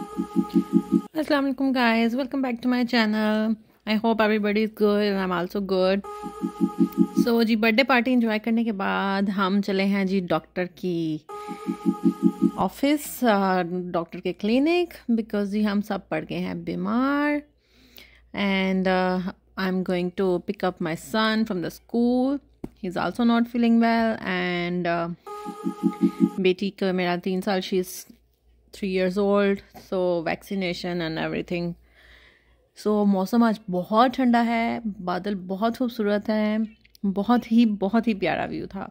Assalamu alaikum, guys. Welcome back to my channel. I hope everybody is good and I'm also good. So, जी birthday party enjoy करने के बाद हम चले हैं जी डॉक्टर की ऑफ़िस डॉक्टर के क्लिनिक बिकॉज़ जी हम सब पड़ गए हैं बीमार and I am going to pick up my son from the school he is also not feeling well and बेटी का मेरा तीन साल she is three years old so vaccination and everything so मौसम आज बहुत ठंडा है, बादल बहुत खूबसूरत है, बहुत ही बहुत ही प्यारा व्यू था,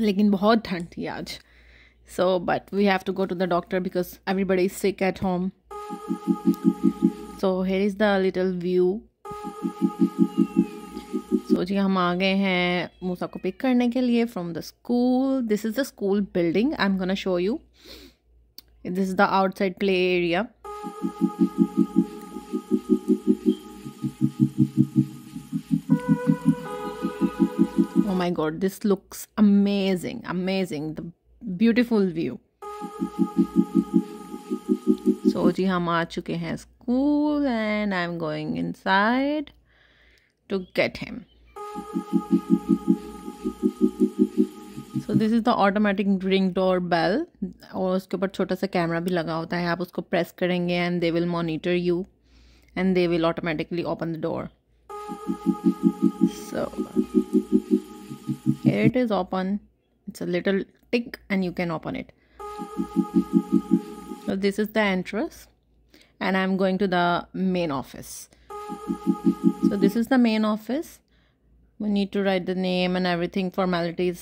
लेकिन बहुत ठंड थी आज। So but we have to go to the doctor because everybody is sick at home so here is the little view so जी, हम आ गए हैं मूसा को पिक करने के लिए from the school this is the school building I am gonna show you this is the outside play area oh my god this looks amazing amazing the beautiful view so ji hum aa chuke hain school and i'm going inside to get him so this is the automatic ring door bell और उसके ऊपर छोटा सा camera भी लगा होता है। आप उसको प्रेस करेंगे and they will monitor you and they will automatically open the door so it is open it's a little tick and you can open it so this is the entrance and I am going to the main office so this is the main office we need to write the name and everything formalities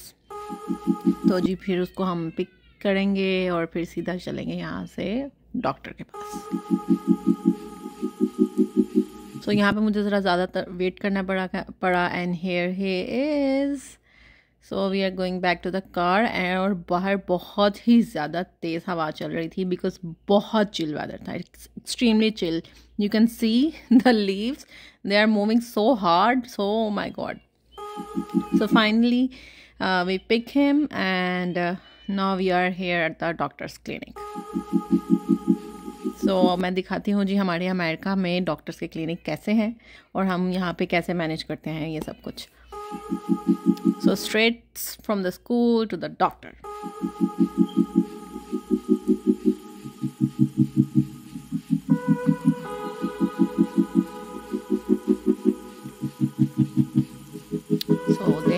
तो जी, फिर उसको हम pick करेंगे और फिर सीधा चलेंगे यहाँ से डॉक्टर के पास। सो so, यहाँ पे मुझे ज़रा ज़्यादातर वेट करना पड़ा पड़ा and here he is so we are going back to the car and और बाहर बहुत ही ज़्यादा तेज़ हवा चल रही थी बिकॉज़ बहुत चिल वेदर था। It's extremely chill you can see the leaves they are moving so hard so my god so finally we pick him him and uh, are here at the doctor's clinic so मैं दिखाती हूँ जी हमारे America में doctors के clinic कैसे हैं और हम यहाँ पे कैसे मैनेज करते हैं ये सब कुछ। So straight from the school to the doctor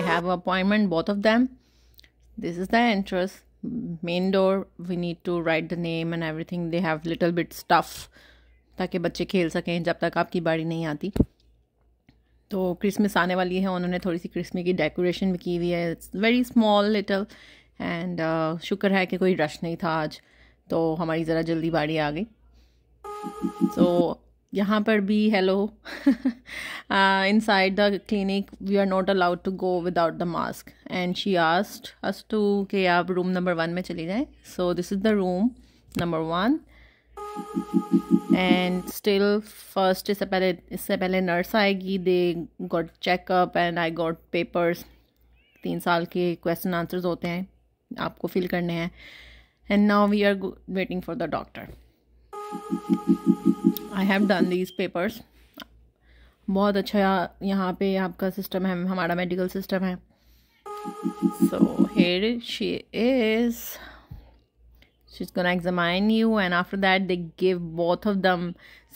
have appointment both of them. This is the entrance. Main door we need to write the name and everything. They have little bit stuff ताकि बच्चे खेल सकें जब तक आपकी बारी नहीं आती। तो क्रिसमस आने वाली है उन्होंने थोड़ी सी क्रिसमस की डेकोरेशन भी की हुई है। It's very small little and शुक्र है कि कोई रश नहीं था आज। तो हमारी ज़रा जल्दी बारी आ गई। सो so, यहाँ पर भी hello inside the clinic we are not allowed to go without the mask and she asked us to के आप रूम नंबर वन में चले जाएँ. So this is the room number one and still first इससे पहले इससे पहले nurse आएगी. They got checkup and I got papers तीन साल के क्वेश्चन आंसर्स होते हैं. आपको फिल करने हैं. And now we are waiting for the doctor I have done these papers बहुत अच्छा यहाँ पे आपका सिस्टम है, हमारा मेडिकल सिस्टम है। Here she is she's gonna examine you and after that they give both of them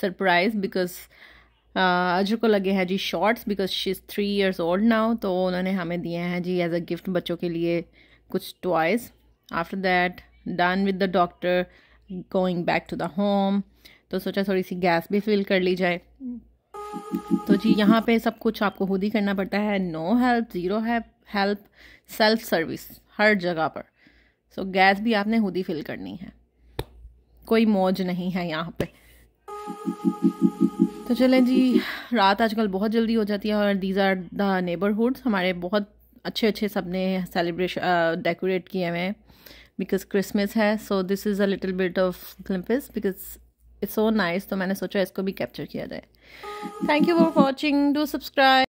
surprise because अजर को लगे हैं जी shorts because she is three years old now तो उन्होंने हमें दिए हैं जी एज अ गिफ्ट बच्चों के लिए कुछ toys after that done with the doctor going back to the home तो सोचा थोड़ी सी गैस भी फिल कर ली जाए। तो जी यहाँ पे सब कुछ आपको खुद ही करना पड़ता है। No help zero help self service हर जगह पर। सो so, गैस भी आपने खुद ही फिल करनी है। कोई मौज नहीं है यहाँ पे। तो चलें जी रात आजकल बहुत जल्दी हो जाती है और दीज आर द नेबरहुड्स हमारे बहुत अच्छे अच्छे सबने सेलिब्रेशन डेकोरेट किए हुए हैं। बिकॉज़ क्रिसमस है so this is a little bit of glimpse because it's so nice तो मैंने सोचा इसको भी कैप्चर किया जाए। Thank you for watching do subscribe